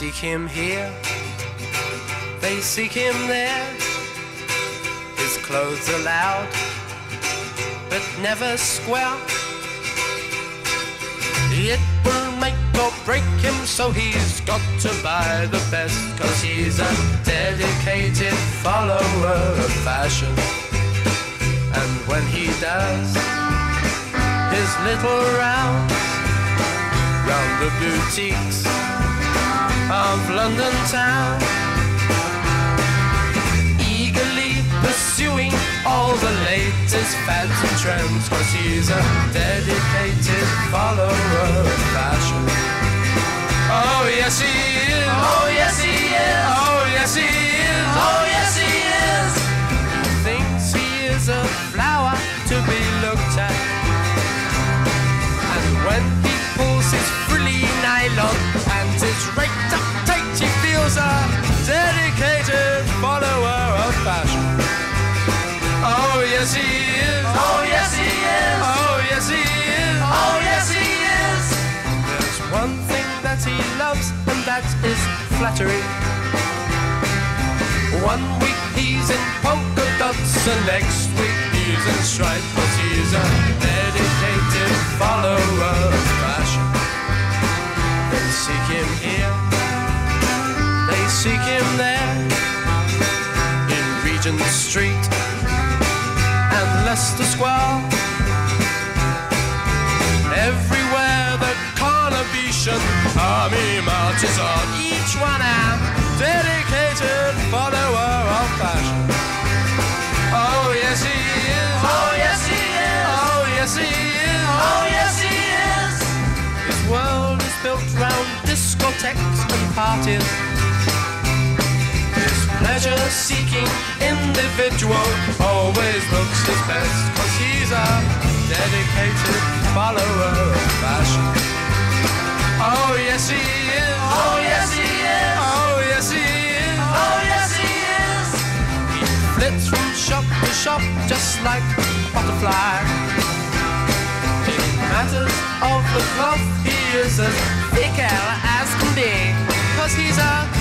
him here, they seek him there. His clothes are loud, but never square. It will make or break him, so he's got to buy the best, cause he's a dedicated follower of fashion. And when he does his little rounds round the boutiques of London town, eagerly pursuing all the latest fads and trends, cause he's a dedicated yes he is. Oh yes he is. Oh yes he is. Oh yes he is. There's one thing that he loves, and that is flattery. One week he's in polka dots, and next week he's in stripes. But he's a dedicated follower of fashion. They seek him here, they seek him there, and Leicester Square. Everywhere the Carnabetian army marches on, each one a dedicated follower of fashion. Oh yes he is. Oh yes he is. Oh yes he is. Oh yes he is. His world is built round discotheques and parties. Pleasure-seeking individual always looks his best, cause he's a dedicated follower of fashion. Oh yes he is. Oh yes he is. Oh yes he is. Oh yes he is. He flits from shop to shop just like a butterfly. In matters of the cloth, he is as fickle as can be. Cause he's a dedicated follower of fashion. He's a